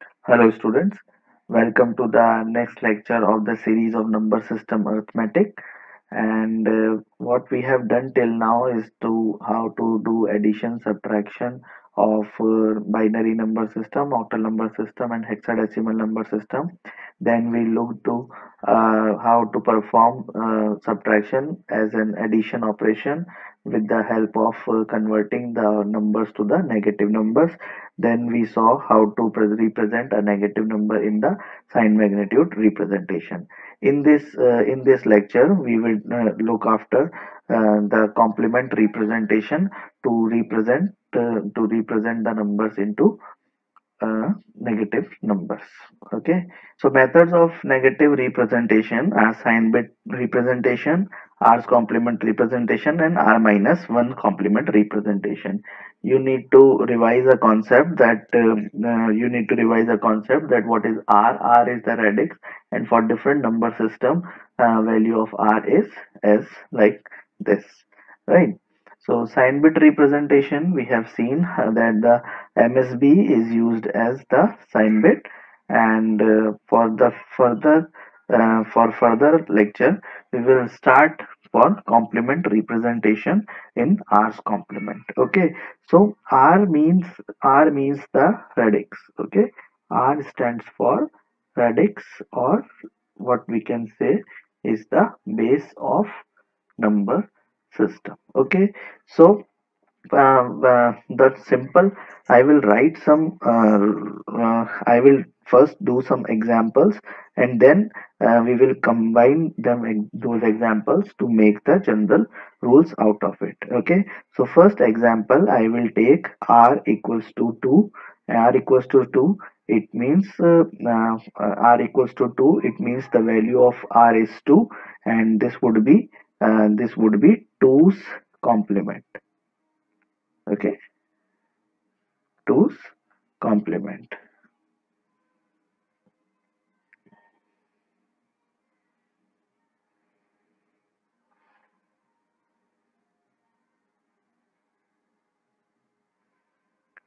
Hello students, welcome to the next lecture of the series of number system arithmetic. And uh, what we have done till now is to how to do addition subtraction of uh, binary number system octal number system and hexadecimal number system. Then we looked to uh, how to perform uh, subtraction as an addition operation with the help of uh, converting the numbers to the negative numbers. Then we saw how to represent a negative number in the sign magnitude representation. In this uh, in this lecture we will uh, look after the complement representation to represent uh, to represent the numbers into uh, negative numbers. Okay? So methods of negative representation are sign bit representation r's complement representation and r minus 1 complement representation. You need to revise a concept that uh, uh, you need to revise a concept that what is r r is the radix and for different number system uh, value of r is as like this. Right so sign bit representation we have seen uh, that the msb is used as the sign bit. And uh, for the further uh, for further lecture we will start for complement representation in r's complement. Okay. So r means r means the radix. Okay. R stands for radix or what we can say is the base of number system. Okay? So uh, uh, that's simple. I will write some uh, uh, i will first do some examples and then uh, we will combine them those examples to make the general rules out of it. Okay? So first example i will take r equals to 2 r equals to 2 it means uh, r equals to 2 it means the value of r is 2 and this would be uh, this would be 2's complement. Okay. 2's complement.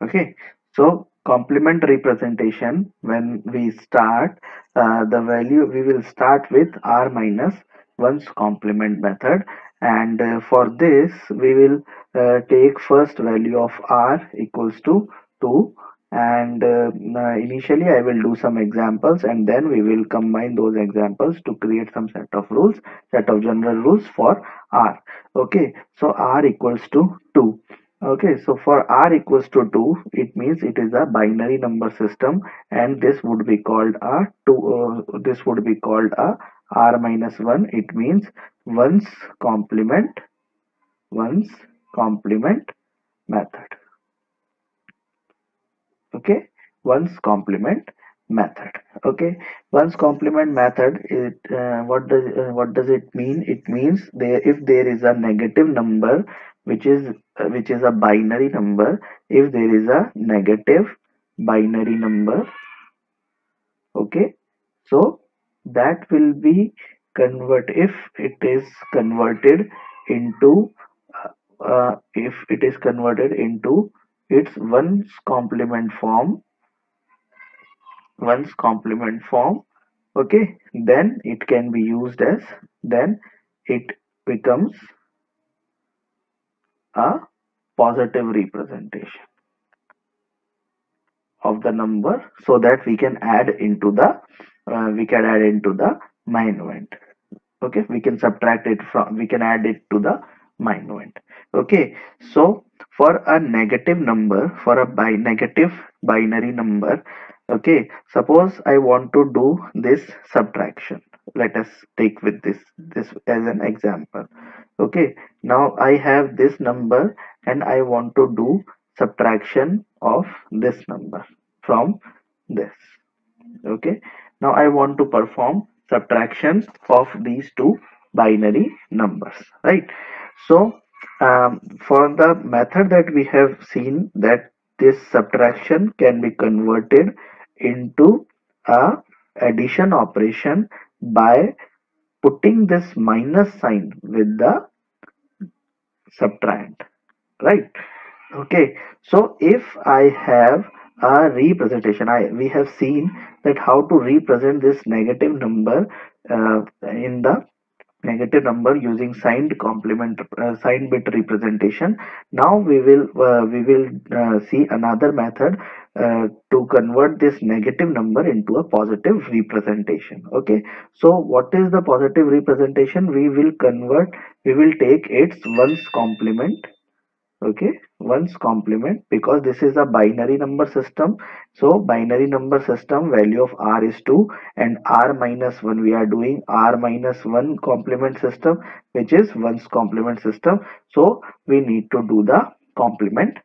Okay. So complement representation when we start uh, the value we will start with r minus 1's complement method. And uh, for this we will uh, take first value of r equals to 2 and uh, initially I will do some examples and then we will combine those examples to create some set of rules set of general rules for r. Okay so r equals to 2 okay so for r equals to 2 it means it is a binary number system and this would be called a 2 uh, this would be called a r minus 1 it means 1's complement 1's complement method. Okay? 1's complement method. Okay? 1's complement method it uh, what does uh, what does it mean? It means there if there is a negative number which is uh, which is a binary number if there is a negative binary number okay? So that will be convert if it is converted into uh, if it is converted into its 1's complement form 1's complement form okay then it can be used as then it becomes a positive representation of the number so that we can add into the uh, we can add into the minuend okay we can subtract it from we can add it to the minuend okay so for a negative number for a negative binary number okay suppose i want to do this subtraction. Let us take with this this as an example. Okay now i have this number and i want to do subtraction of this number from this. Okay now I want to perform subtraction of these two binary numbers right? So um, for the method that we have seen that this subtraction can be converted into a addition operation by putting this minus sign with the subtrahend right? Okay so if i have a representation. I we have seen that how to represent this negative number uh, in the negative number using signed complement uh, signed bit representation. Now we will uh, we will uh, see another method uh, to convert this negative number into a positive representation. Okay? So what is the positive representation? We will convert we will take its ones complement okay ones complement because this is a binary number system so binary number system value of r is 2 and r minus 1 we are doing r minus 1 complement system which is ones complement system. So we need to do the complement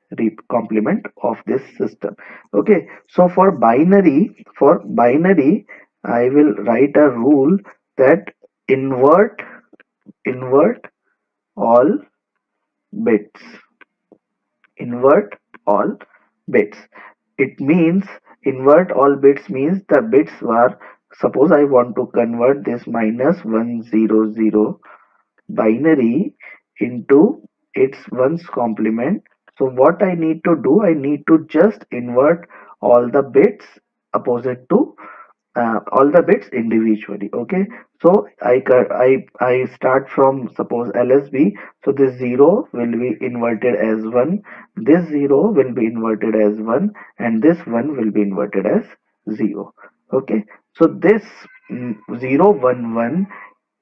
complement of this system. Okay so for binary for binary i will write a rule that invert invert all bits invert all bits. It means invert all bits means the bits were suppose I want to convert this minus 100 binary into its ones complement. So what I need to do I need to just invert all the bits opposite to uh, all the bits individually okay? So i i i start from suppose lsb so this 0 will be inverted as 1 this 0 will be inverted as 1 and this 1 will be inverted as 0 okay? So this mm, 0 1 1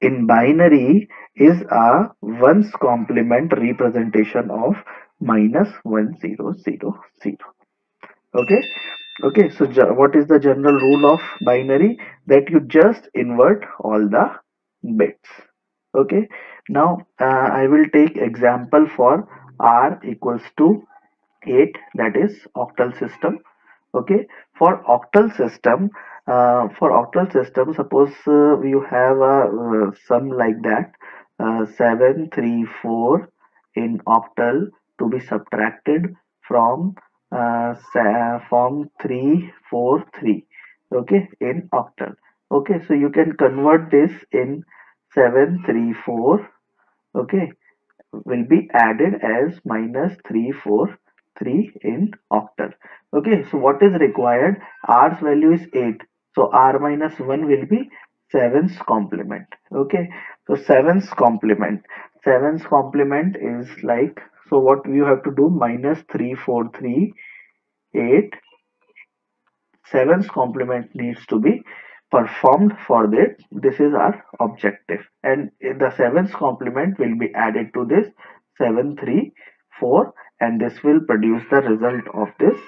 in binary is a ones complement representation of minus 1 0 0 0 okay okay so what is the general rule of binary? That you just invert all the bits. Okay now uh, i will take example for r equals to 8 that is octal system. Okay for octal system uh, for octal system suppose uh, you have a uh, sum like that uh, 7 3 4 in octal to be subtracted from form 343 okay in octal. Okay so you can convert this in 734 okay will be added as minus 343 in octal. Okay so what is required? R's value is 8 so r minus 1 will be 7's complement. Okay so 7's complement. 7's complement is like so what you have to do minus 343 8 7's complement needs to be performed for this. this is our objective and the 7's complement will be added to this 734 and this will produce the result of this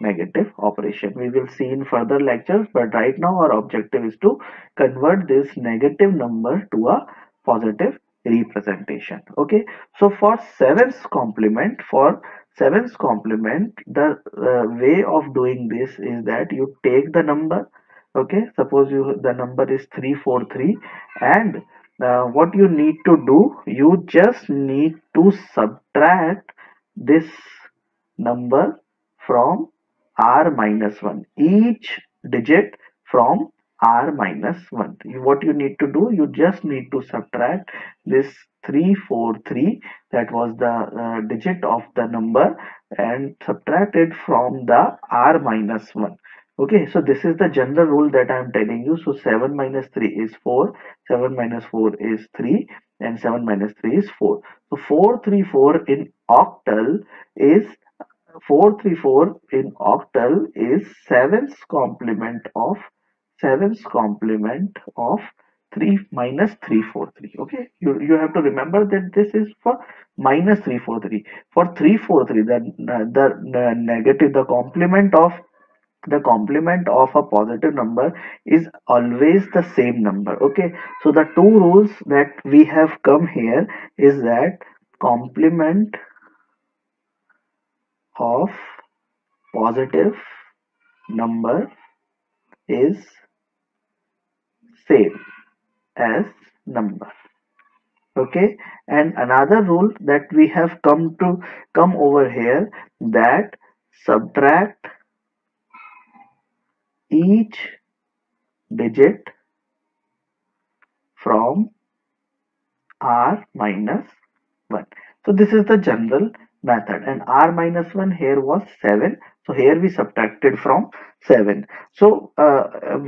negative operation we will see in further lectures but right now our objective is to convert this negative number to a positive representation. Okay? So for 7's complement for 7's complement the uh, way of doing this is that you take the number okay? Suppose you the number is 343 and uh, what you need to do you just need to subtract this number from r minus 1 each digit from r minus 1 what you need to do you just need to subtract this 343 that was the uh, digit of the number and subtract it from the r minus 1 okay so this is the general rule that i am telling you. So 7 minus 3 is 4 7 minus 4 is 3 and 7 minus 3 is 4 so 434 in octal is 434 in octal is 7's complement of 7's complement of 3 minus 343 okay? You you have to remember that this is for minus 343 for 343 the, the the negative the complement of the complement of a positive number is always the same number. Okay? So the two rules that we have come here is that complement of positive number is same as number. Okay? And another rule that we have come to come over here that subtract each digit from r minus 1 so this is the general method. And r minus 1 here was 7 so here we subtracted from 7 so uh,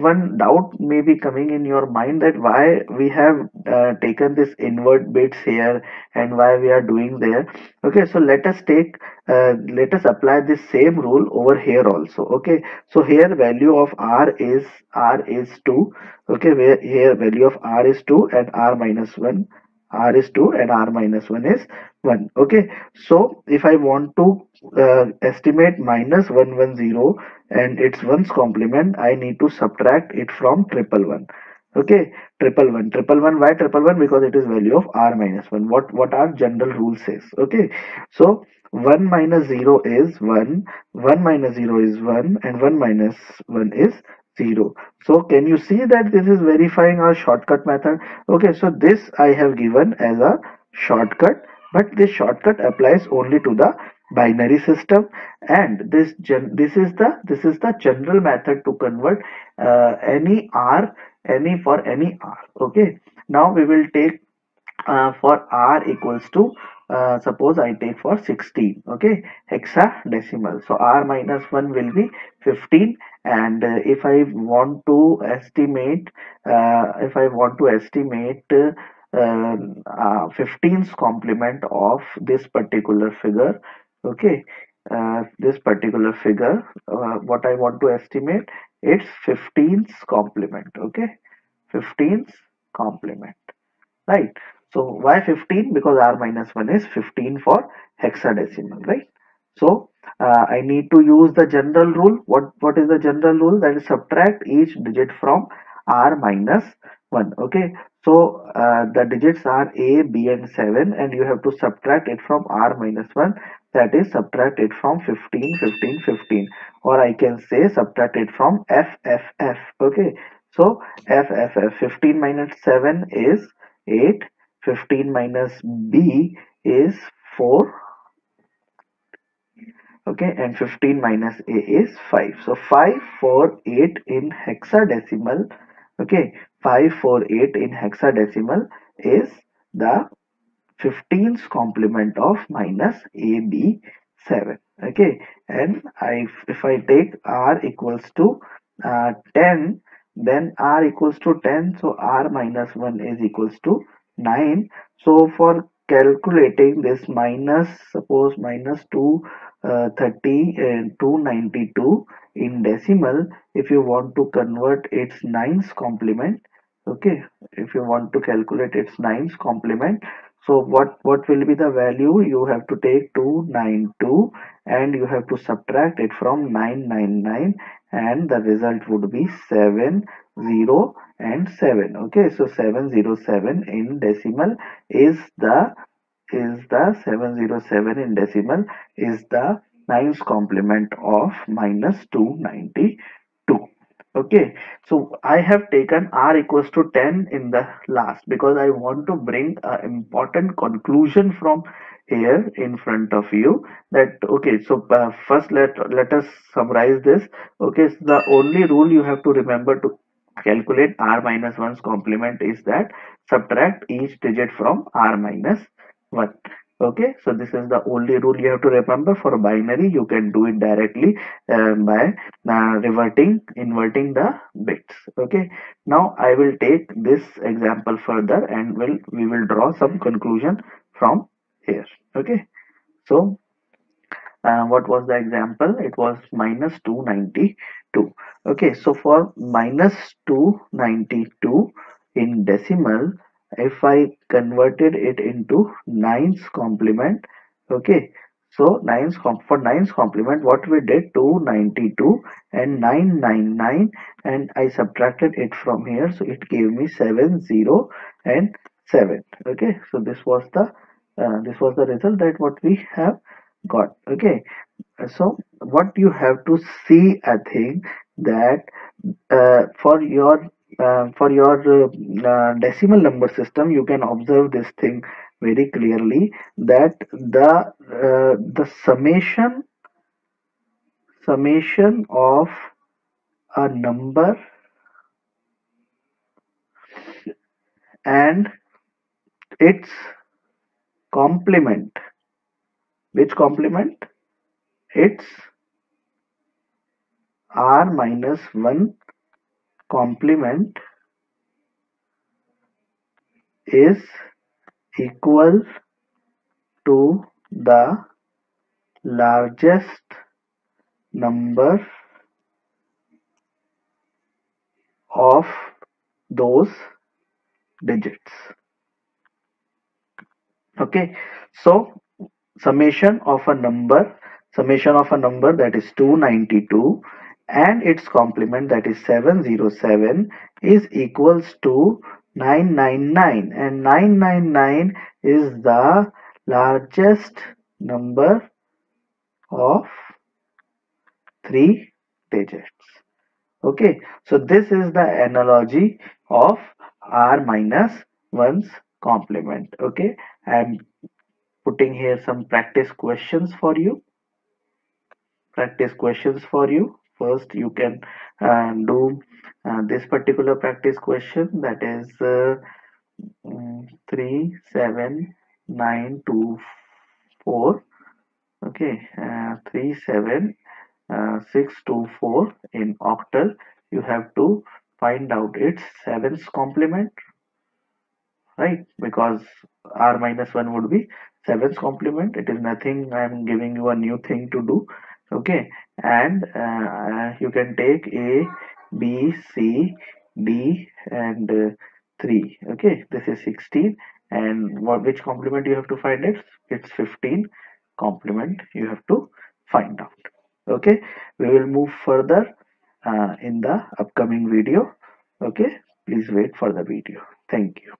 one doubt may be coming in your mind that why we have uh, taken this invert bits here and why we are doing there. Okay so let us take uh, let us apply this same rule over here also. Okay so here value of r is r is 2 okay where here value of r is 2 and r minus 1 r is 2 and r minus 1 is 1 okay. So if i want to uh, estimate minus 110 and its ones complement i need to subtract it from triple one. Okay. Triple one. Triple one why triple one? Because it is value of r minus 1 what what our general rule says. Okay. So 1 minus 0 is 1 1 minus 0 is 1 and 1 minus 1 is 0 so can you see that this is verifying our shortcut method? Okay so this i have given as a shortcut but this shortcut applies only to the binary system. And this this is the this is the general method to convert uh, any r any for any r. Okay now we will take uh, for r equals to uh, suppose I take for 16 okay hexadecimal. So r minus 1 will be 15 and uh, if I want to estimate uh, if I want to estimate uh, 15's uh, complement of this particular figure okay uh, this particular figure what I want to estimate it's 15's complement okay 15's complement right so why 15? Because r minus 1 is 15 for hexadecimal, right? So uh, I need to use the general rule. What What is the general rule? That is subtract each digit from r minus 1. Okay. So uh, the digits are a, b and 7 and you have to subtract it from r minus 1 that is subtract it from 15 15 15 or I can say subtract it from f f f okay so f f f 15 minus 7 is 8 15 minus b is 4 okay and 15 minus a is 5 so 5 4 8 in hexadecimal. Okay 5 4 8 in hexadecimal is the 15th complement of minus a b 7 okay and I if I take r equals to uh, 10 then r equals to 10 so r minus 1 is equals to 9 so for calculating this minus suppose minus 230 uh, and 292 in decimal if you want to convert its nines complement okay if you want to calculate its nines complement so what what will be the value? You have to take 292 and you have to subtract it from 999 and the result would be 7 0 and 7 okay so 707 in decimal is the is the 707 in decimal is the nines complement of minus 292 okay so i have taken r equals to 10 in the last because i want to bring an important conclusion from here in front of you that okay so uh, first let let us summarize this. Okay so the only rule you have to remember to calculate r minus 1's complement is that subtract each digit from r minus 1 okay so this is the only rule you have to remember. For binary you can do it directly uh, by uh, reverting inverting the bits. Okay now i will take this example further and will we will draw some conclusion from here. Okay so uh, what was the example? It was minus 292 okay so for minus 292 in decimal if i converted it into nines complement okay. So nines comp for nines complement what we did 292 and 999 and i subtracted it from here so it gave me 70 and 7 okay. So this was the uh, this was the result that what we have got okay. So what you have to see a thing that uh, for your uh, for your uh, decimal number system you can observe this thing very clearly that the uh, the summation summation of a number and its complement which complement? It's r minus 1 complement is equal to the largest number of those digits. Okay so summation of a number summation of a number that is 292 and its complement that is 707 is equals to 999 and 999 is the largest number of three digits. Okay so this is the analogy of r minus 1's complement. Okay i'm putting here some practice questions for you. Practice questions for you first you can uh, do uh, this particular practice question that is uh, mm, 3 7 9 2 4 okay uh, 3 7 uh, 6 2 4 in octal. You have to find out its seventh complement right? Because r minus 1 would be seventh complement. It is nothing. I am giving you a new thing to do okay. And uh, you can take a b c d and uh, 3 okay. This is 16 and what which complement you have to find it? It's 15 complement you have to find out. Okay. We will move further uh, in the upcoming video. Okay. Please wait for the video. Thank you